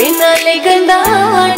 பின்னால் நிகழ்ந்தான்